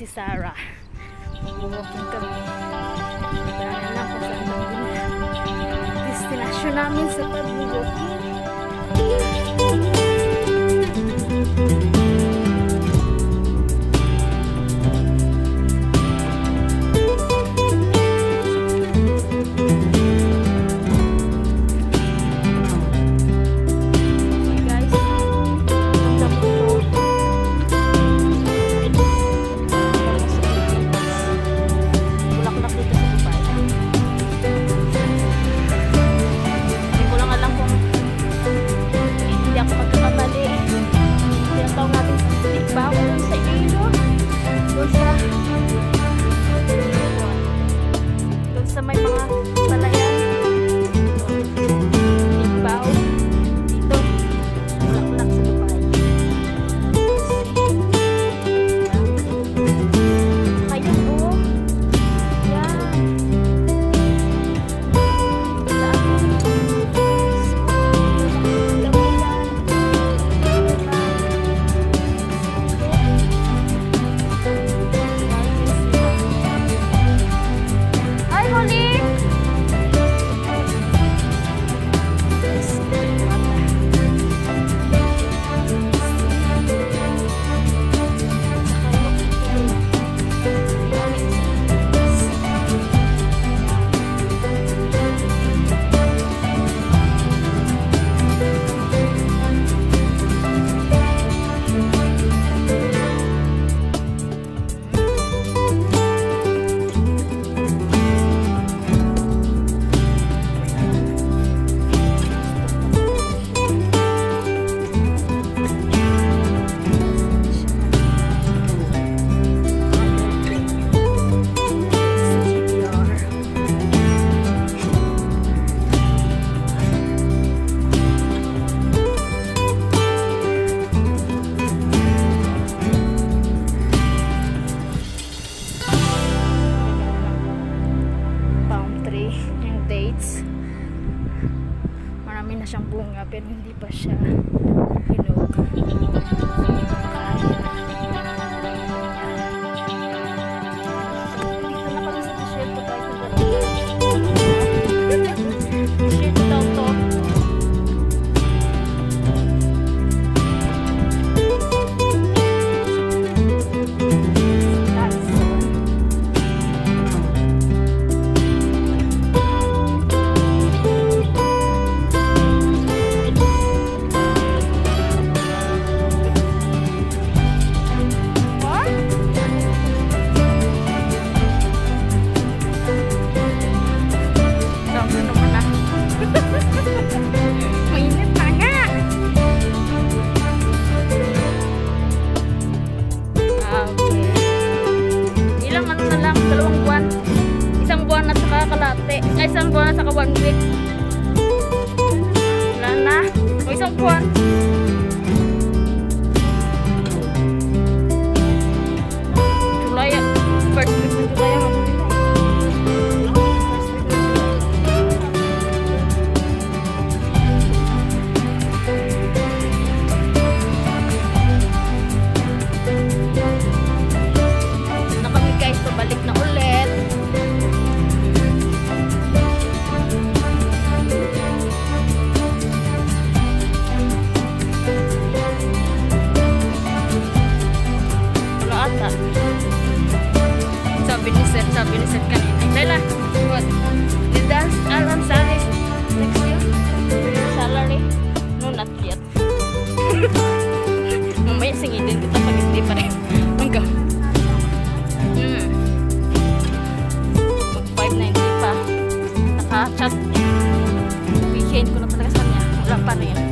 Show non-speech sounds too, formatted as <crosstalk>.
Si Sarah. Walking kami. Wala na lang kung saan ang destinasyon namin sa pag-walking. Bye. Na siyang bunga pero hindi pa siya isang buwan saka one week. Wala na. O isang buwan. Sir, sabi ni Sir kanina. Layla, what? Did that alarm salary next year? Salary? No, not yet. <laughs> Mamaya singilin kita pag hindi pa rin. Hanggang. Hmm. Mag 590 pa. Naka-chat. Weekend ko na talaga sa kanya. Wala pa rin.